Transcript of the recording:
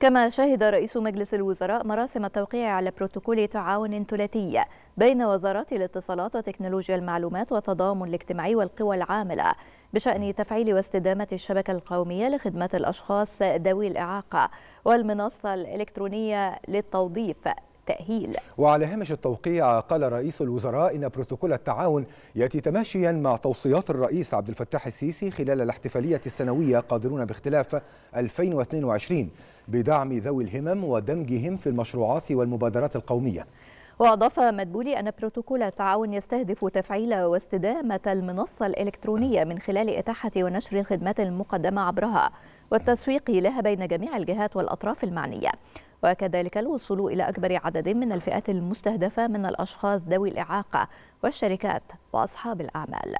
كما شهد رئيس مجلس الوزراء مراسم التوقيع على بروتوكول تعاون ثلاثي بين وزارات الاتصالات وتكنولوجيا المعلومات والتضامن الاجتماعي والقوى العاملة بشأن تفعيل واستدامة الشبكة القومية لخدمة الأشخاص ذوي الإعاقة والمنصة الإلكترونية للتوظيف. تأهيل. وعلى هامش التوقيع قال رئيس الوزراء إن بروتوكول التعاون يأتي تماشيا مع توصيات الرئيس عبد الفتاح السيسي خلال الاحتفالية السنوية قادرون باختلاف 2022 بدعم ذوي الهمم ودمجهم في المشروعات والمبادرات القومية. وأضاف مدبولي أن بروتوكول التعاون يستهدف تفعيل واستدامة المنصة الإلكترونية من خلال إتاحة ونشر الخدمات المقدمة عبرها والتسويق لها بين جميع الجهات والأطراف المعنية. وكذلك الوصول إلى أكبر عدد من الفئات المستهدفة من الأشخاص ذوي الإعاقة والشركات وأصحاب الأعمال.